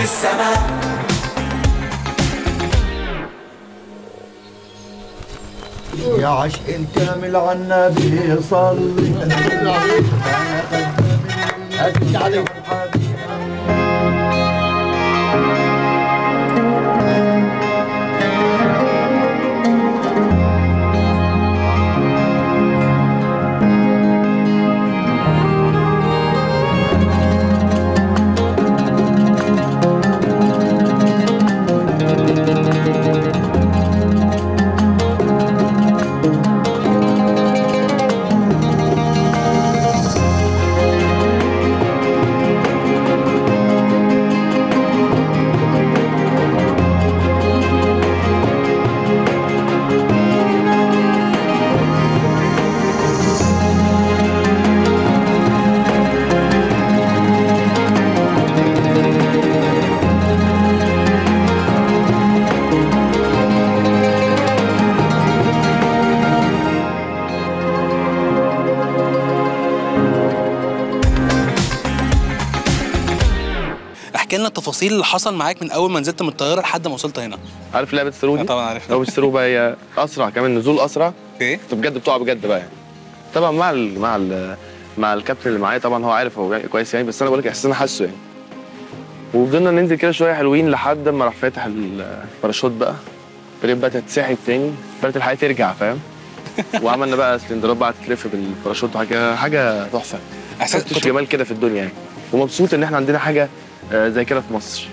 للسماء يا عشق الكامل على النبي صلي احكي لنا التفاصيل اللي حصل معاك من أول ما نزلت من الطيارة لحد ما وصلت هنا. عارف لعبة السرو دي؟ طبعا عارف لو مش سرو بقى هي أسرع كمان نزول أسرع. okay انت بجد بتقع بجد بقى يعني. طبعا مع ال مع ال مع الكابتن اللي معايا طبعا هو عارف هو كويس يعني بس أنا بقول لك احساس أنا حاسه يعني. وفضلنا ننزل كده شوية حلوين لحد ما راح فاتح الباراشوت بقى. ابتديت بقى تتسحب تاني. بدات الحياة ترجع فاهم؟ وعملنا بقى سلندرات بقى تلف بالباراشوت وحاجة حاجة تحفة. احساس جمال كده في الدنيا يعني. ومبسوط إن إحنا عندنا حاجة زي كده في مصر.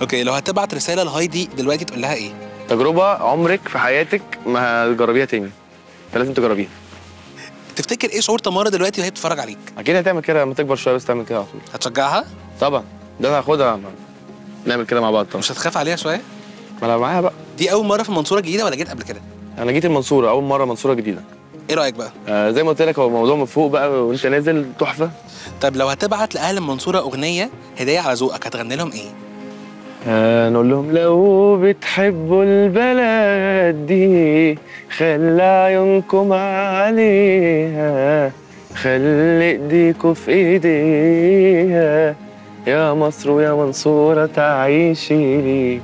أوكي لو هتبعت رسالة لهايدي دلوقتي تقول لها إيه؟ تجربة عمرك في حياتك ما هتجربيها تاني. فلازم تجربيها. تفتكر إيه شعور تمارا دلوقتي وهي بتتفرج عليك؟ أكيد هتعمل كده. لما تكبر شوية بس تعمل كده على طول. هتشجعها؟ طبعا. ده أنا هاخدها. نعمل كده مع بعض طبعا. مش هتخاف عليها شوية؟ ما أنا معاها بقى. دي أول مرة في المنصوره الجديده ولا جيت قبل كده؟ أنا جيت المنصورة. أول مرة منصورة جديدة. إيه رأيك بقى؟ آه زي ما قلت لك هو الموضوع من فوق بقى وانت نازل تحفة. طب لو هتبعت لأهل المنصورة أغنية هدية على ذوقك هتغني لهم إيه؟ آه نقول لهم لو بتحبوا البلد دي خلي عيونكم عليها خلي إيديكوا في إيديها. يا مصر ويا منصورة تعيشي لي